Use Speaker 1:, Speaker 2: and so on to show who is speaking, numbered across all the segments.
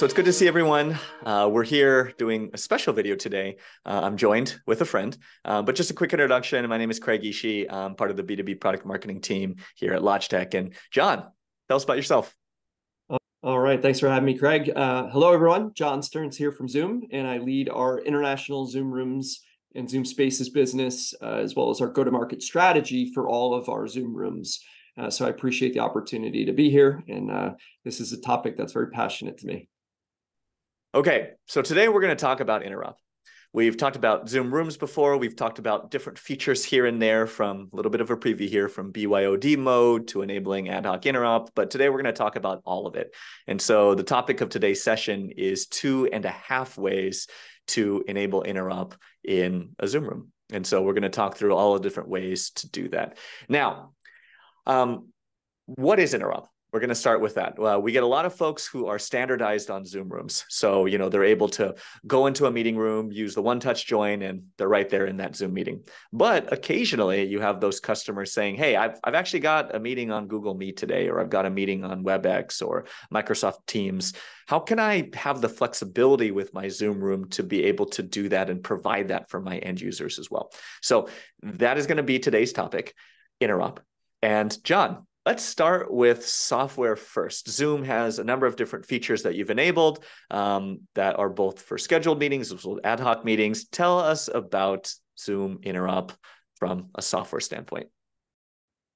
Speaker 1: So it's good to see everyone. Uh, we're here doing a special video today. Uh, I'm joined with a friend, uh, but just a quick introduction. My name is Craig Ishii. I'm part of the B2B product marketing team here at Logitech. And John, tell us about yourself.
Speaker 2: All right. Thanks for having me, Craig. Uh, hello, everyone. John Stearns here from Zoom, and I lead our international Zoom rooms and Zoom Spaces business, uh, as well as our go to market strategy for all of our Zoom rooms. Uh, so I appreciate the opportunity to be here. And this is a topic that's very passionate to me.
Speaker 1: Okay, so today we're going to talk about interop. We've talked about Zoom Rooms before. We've talked about different features here and there from a little bit of a preview here from BYOD mode to enabling ad hoc interop. But today we're going to talk about all of it. And so the topic of today's session is two and a half ways to enable interop in a Zoom room. And so we're going to talk through all the different ways to do that. Now, um, what is interop? We're going to start with that. We get a lot of folks who are standardized on Zoom rooms. So, you know, they're able to go into a meeting room, use the one touch join, and they're right there in that Zoom meeting. But occasionally you have those customers saying, Hey, I've, I've actually got a meeting on Google Meet today, or I've got a meeting on WebEx or Microsoft Teams. How can I have the flexibility with my Zoom room to be able to do that and provide that for my end users as well? So, that is going to be today's topic interop. And John, Let's start with software first. Zoom has a number of different features that you've enabled um, that are both for scheduled meetings as well as ad hoc meetings. Tell us about Zoom Interop from a software standpoint.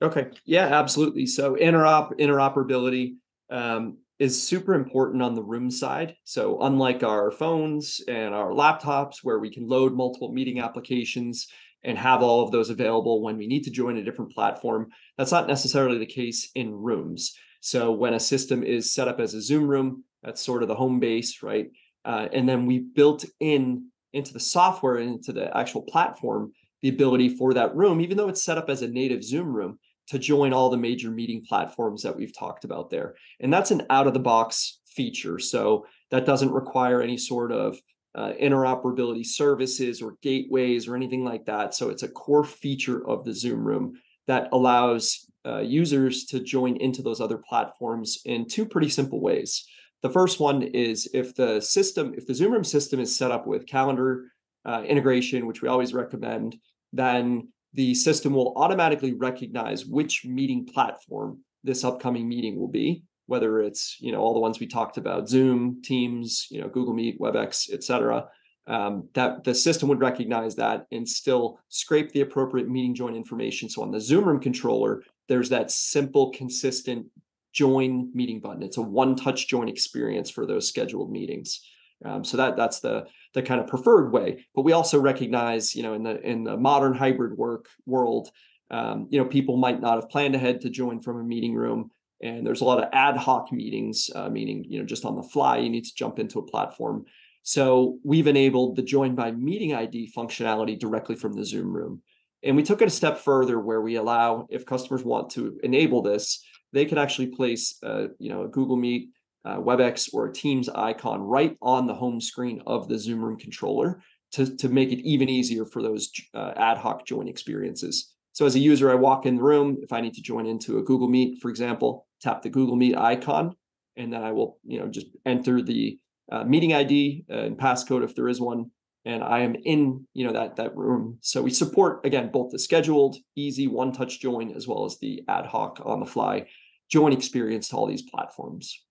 Speaker 2: Okay. Yeah, absolutely. So interop interoperability um, is super important on the room side. So unlike our phones and our laptops, where we can load multiple meeting applications and have all of those available when we need to join a different platform. That's not necessarily the case in rooms. So when a system is set up as a Zoom room, that's sort of the home base, right? Uh, and then we built in into the software and into the actual platform the ability for that room, even though it's set up as a native Zoom room, to join all the major meeting platforms that we've talked about there. And that's an out of the box feature. So that doesn't require any sort of uh, interoperability services or gateways or anything like that. So it's a core feature of the Zoom Room that allows uh, users to join into those other platforms in two pretty simple ways. The first one is if the system, if the Zoom Room system is set up with calendar uh, integration, which we always recommend, then the system will automatically recognize which meeting platform this upcoming meeting will be whether it's you know all the ones we talked about zoom teams you know google meet webex et cetera um, that the system would recognize that and still scrape the appropriate meeting join information. So on the zoom room controller there's that simple consistent join meeting button. It's a one touch join experience for those scheduled meetings. Um, so that that's the the kind of preferred way. But we also recognize you know in the in the modern hybrid work world um, you know people might not have planned ahead to join from a meeting room and there's a lot of ad hoc meetings uh, meaning you know just on the fly you need to jump into a platform. So we've enabled the join by meeting id functionality directly from the zoom room. And we took it a step further where we allow if customers want to enable this they could actually place uh, you know a google meet uh, webex or a teams icon right on the home screen of the zoom room controller to, to make it even easier for those uh, ad hoc join experiences. So as a user, I walk in the room. If I need to join into a Google Meet, for example, tap the Google Meet icon, and then I will, you know, just enter the uh, meeting ID and passcode if there is one, and I am in, you know, that that room. So we support again both the scheduled, easy one-touch join as well as the ad hoc on the fly join experience to all these platforms.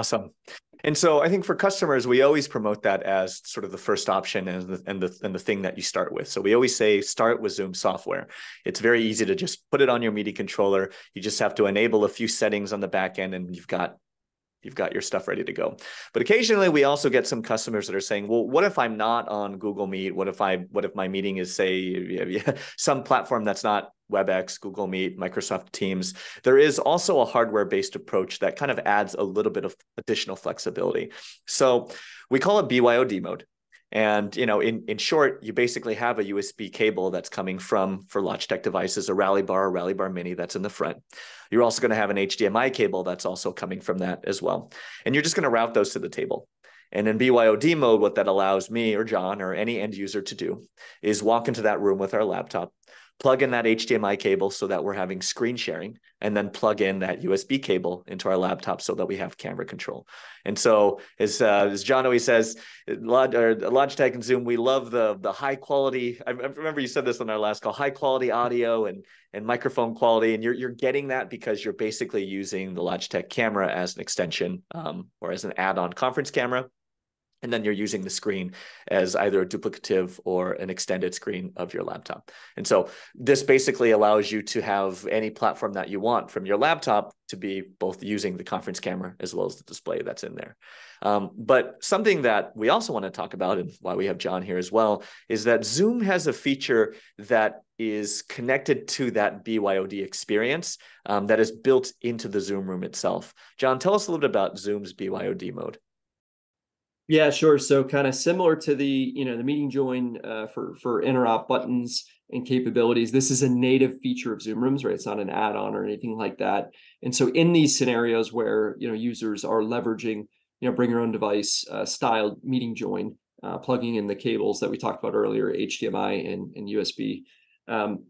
Speaker 1: Awesome. And so I think for customers, we always promote that as sort of the first option and the, and the and the thing that you start with. So we always say start with Zoom software. It's very easy to just put it on your media controller. You just have to enable a few settings on the back end, and you've got you've got your stuff ready to go. But occasionally we also get some customers that are saying, well, what if I'm not on Google Meet? What if I what if my meeting is say some platform that's not WebEx, Google Meet, Microsoft Teams. There is also a hardware-based approach that kind of adds a little bit of additional flexibility. So we call it BYOD mode. And you know, in, in short, you basically have a USB cable that's coming from for Logitech devices, a Rally Bar, a Rally Bar Mini that's in the front. You're also going to have an HDMI cable that's also coming from that as well. And you're just going to route those to the table. And in BYOD mode, what that allows me or John or any end user to do is walk into that room with our laptop, plug in that HDMI cable so that we're having screen sharing, and then plug in that USB cable into our laptop so that we have camera control. And so, as uh, as John always says, Logitech and Zoom, we love the the high quality. I remember you said this on our last call: high quality audio and and microphone quality, and you're you're getting that because you're basically using the Logitech camera as an extension um, or as an add-on conference camera and then you're using the screen as either a duplicative or an extended screen of your laptop. And so this basically allows you to have any platform that you want from your laptop to be both using the conference camera as well as the display that's in there. Um, but something that we also want to talk about, and why we have John here as well, is that Zoom has a feature that is connected to that BYOD experience um, that is built into the Zoom room itself. John, tell us a little bit about Zoom's BYOD mode.
Speaker 2: Yeah, sure. So kind of similar to the you know the meeting join uh, for for interop buttons and capabilities. This is a native feature of Zoom Rooms, right? It's not an add-on or anything like that. And so in these scenarios where you know users are leveraging you know bring your own device uh, styled meeting join, uh, plugging in the cables that we talked about earlier, HDMI and, and USB, um,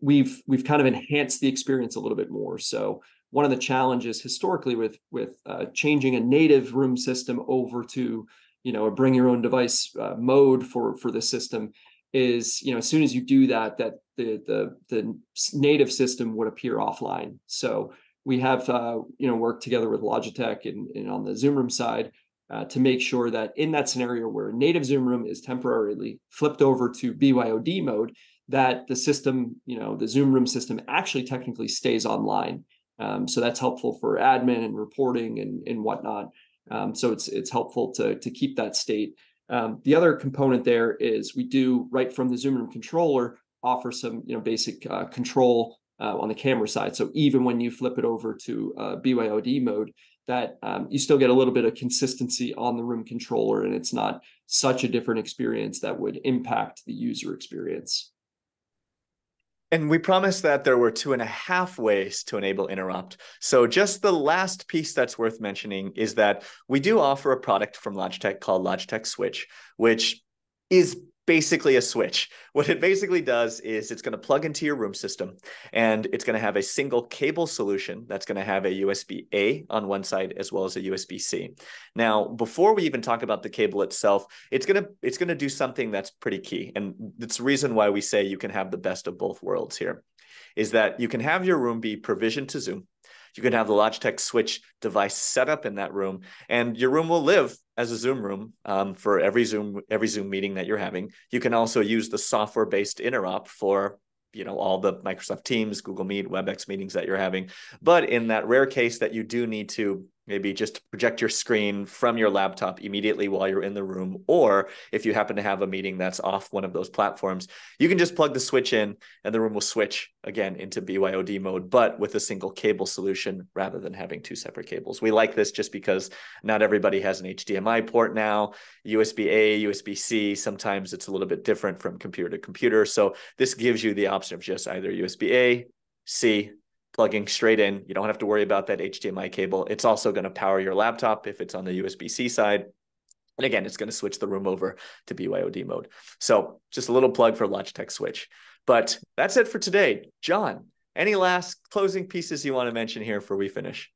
Speaker 2: we've we've kind of enhanced the experience a little bit more. So one of the challenges historically with with uh, changing a native room system over to you know a bring your own device uh, mode for for the system is you know as soon as you do that that the the the native system would appear offline. So we have uh, you know worked together with logitech and, and on the zoom room side uh, to make sure that in that scenario where native zoom room is temporarily flipped over to byod mode that the system you know the zoom room system actually technically stays online um, so that's helpful for admin and reporting and, and whatnot. Um, so it's it's helpful to to keep that state. Um, the other component there is we do right from the Zoom Room controller offer some you know basic uh, control uh, on the camera side. So even when you flip it over to uh, BYOD mode, that um, you still get a little bit of consistency on the room controller, and it's not such a different experience that would impact the user experience.
Speaker 1: And we promised that there were two and a half ways to enable interop. So just the last piece that's worth mentioning is that we do offer a product from Logitech called Logitech Swytch, which is basically a switch. What it basically does is it's going to plug into your room system and it's going to have a single cable solution that's going to have a USB A on one side as well as a USB C. Now, before we even talk about the cable itself, it's going to it's going to do something that's pretty key and it's the reason why we say you can have the best of both worlds here is that you can have your room be provisioned to Zoom you can have the Logitech Swytch device set up in that room, and your room will live as a Zoom room um, for every Zoom every Zoom meeting that you're having. You can also use the software based interop for you know all the Microsoft Teams, Google Meet, WebEx meetings that you're having. But in that rare case that you do need to maybe just project your screen from your laptop immediately while you're in the room or if you happen to have a meeting that's off one of those platforms you can just plug the switch in and the room will switch again into BYOD mode but with a single cable solution rather than having two separate cables. We like this just because not everybody has an HDMI port now. USB A USB C sometimes it's a little bit different from computer to computer. So this gives you the option of just either USB A C plugging straight in. You don't have to worry about that HDMI cable. It's also going to power your laptop if it's on the USB C side. And again, it's going to switch the room over to BYOD mode. So just a little plug for Logitech Swytch. But that's it for today. John, any last closing pieces you want to mention here before we finish?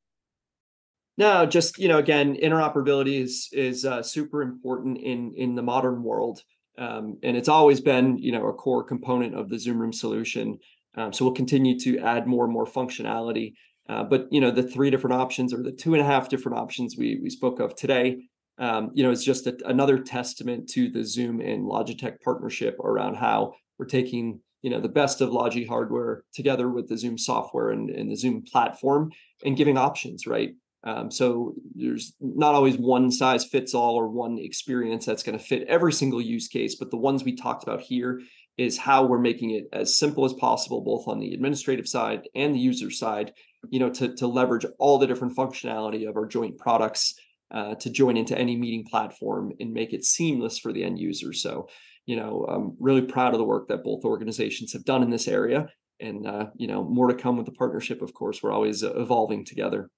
Speaker 2: No, just you know, again, interoperability is is uh, super important in in the modern world, um, and it's always been you know a core component of the Zoom Room solution. Um, so we'll continue to add more and more functionality. Uh, but you know, the three different options or the two and a half different options we we spoke of today, um, you know, is just a, another testament to the Zoom and Logitech partnership around how we're taking you know the best of Logi hardware together with the Zoom software and, and the Zoom platform and giving options, right? Um, so there's not always one size fits all or one experience that's going to fit every single use case, but the ones we talked about here is how we're making it as simple as possible, both on the administrative side and the user side, you know, to, to leverage all the different functionality of our joint products uh, to join into any meeting platform and make it seamless for the end user. So, you know, I'm really proud of the work that both organizations have done in this area. And, uh, you know, more to come with the partnership, of course, we're always evolving together.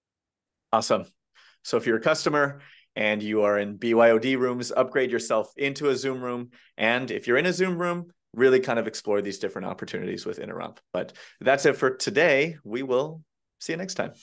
Speaker 1: Awesome. So if you're a customer and you are in BYOD rooms, upgrade yourself into a Zoom room. And if you're in a Zoom room, really kind of explore these different opportunities with interop. But that's it for today. We will see you next time.